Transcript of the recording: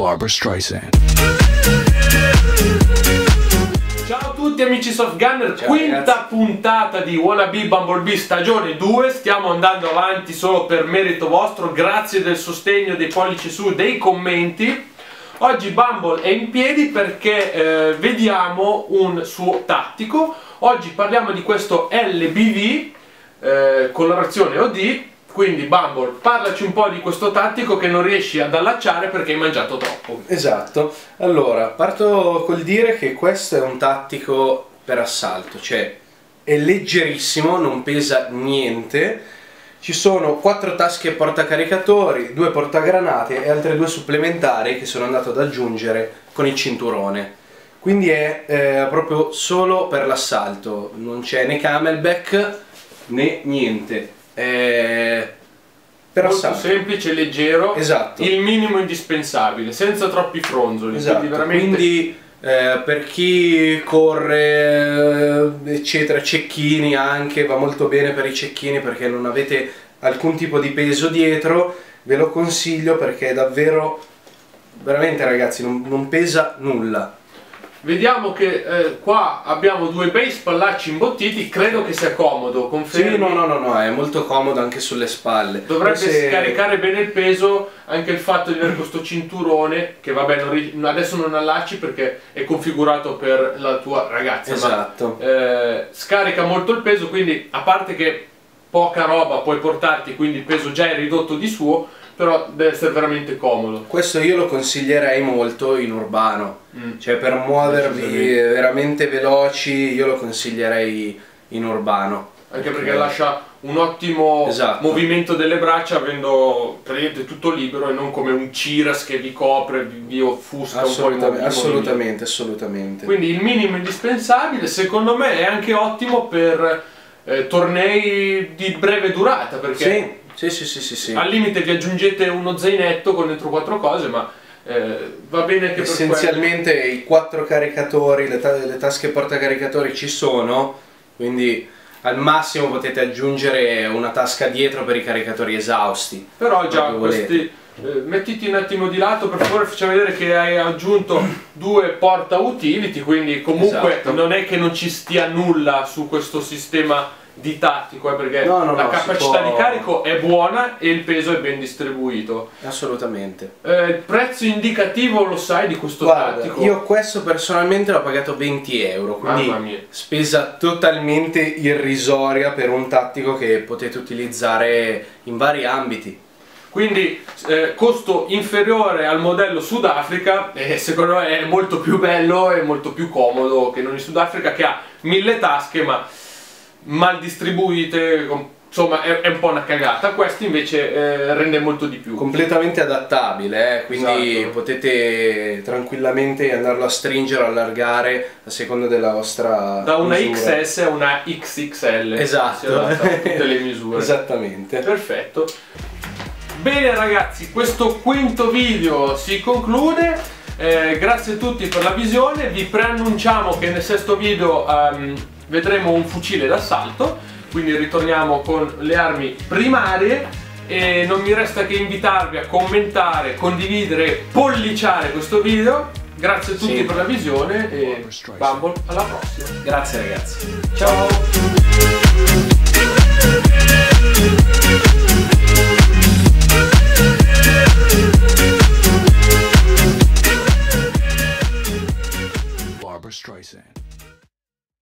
Barbara Streisand. Ciao a tutti amici Softgunner, Ciao, quinta ragazzi. puntata di Wannabe Bumblebee stagione 2, stiamo andando avanti solo per merito vostro, grazie del sostegno, dei pollici su, dei commenti. Oggi Bumble è in piedi perché eh, vediamo un suo tattico, oggi parliamo di questo LBV, eh, colorazione OD, quindi Bumble parlaci un po' di questo tattico che non riesci ad allacciare perché hai mangiato troppo. Esatto. Allora, parto col dire che questo è un tattico per assalto, cioè è leggerissimo, non pesa niente. Ci sono quattro tasche portacaricatori, due portagranate e altre due supplementari che sono andato ad aggiungere con il cinturone. Quindi è eh, proprio solo per l'assalto, non c'è né camelback né niente. È per Molto assalto. semplice, leggero, Esatto. il minimo indispensabile, senza troppi fronzoli. Esatto, Quindi veramente quindi eh, per chi corre, eh, eccetera, cecchini anche, va molto bene per i cecchini perché non avete alcun tipo di peso dietro, ve lo consiglio perché è davvero, veramente ragazzi, non, non pesa nulla. Vediamo che eh, qua abbiamo due bei spallacci imbottiti, credo che sia comodo, Sì, confermi? no, no, no, no, è molto comodo anche sulle spalle. Dovrebbe Se- scaricare bene il peso anche il fatto di avere questo cinturone che vabbè non adesso non allacci perché è configurato per la tua ragazza ma, Esatto. eh, scarica molto il peso quindi a parte che poca roba puoi portarti quindi il peso già è ridotto di suo però deve essere veramente comodo Questo io lo consiglierei molto in urbano, Mm. cioè per muovervi veramente veloci io lo consiglierei in urbano. anche perché lascia un ottimo Esatto. movimento delle braccia avendo praticamente tutto libero e non come un Ciras che vi copre, vi, offusca un po' i Assolutamente, movi- i movimenti. assolutamente, assolutamente. Quindi il minimo indispensabile, secondo me, è anche ottimo per eh, tornei di breve durata, perché sì, sì, sì, sì, sì, al limite vi aggiungete uno zainetto con dentro quattro cose, ma eh, va bene anche per quello. Essenzialmente i quattro caricatori, le, ta- le tasche portacaricatori ci sono, quindi al massimo potete aggiungere una tasca dietro per i caricatori esausti. Però già questi... eh, mettiti un attimo di lato per favore facciamo vedere che hai aggiunto due porta utility quindi comunque Esatto. non è che non ci stia nulla su questo sistema di tattico eh, perché No, no, la no, capacità può- di carico è buona e il peso è ben distribuito Assolutamente. Eh, il prezzo indicativo lo sai di questo Guarda, tattico? io questo personalmente l'ho pagato 20 euro, quindi spesa totalmente irrisoria per un tattico che potete utilizzare in vari ambiti. Quindi eh, costo inferiore al modello Sudafrica e secondo me è molto più bello e molto più comodo che non il Sudafrica che ha mille tasche ma mal distribuite, insomma è, è un po' una cagata. Questo invece eh, rende molto di più. completamente adattabile, eh, quindi Esatto. potete tranquillamente andarlo a stringere o allargare a seconda della vostra da una misura. XS a una XXL. Esatto. Si tutte le misure. Esattamente. Perfetto. Bene ragazzi, questo quinto video si conclude. Eh, grazie a tutti per la visione. Vi preannunciamo che nel sesto video ehm, vedremo un fucile d'assalto. Quindi ritorniamo con le armi primarie. E non mi resta che invitarvi a commentare, condividere e polliciare questo video. Grazie a tutti Sì. per la visione e Bumble alla prossima. Grazie ragazzi. Ciao!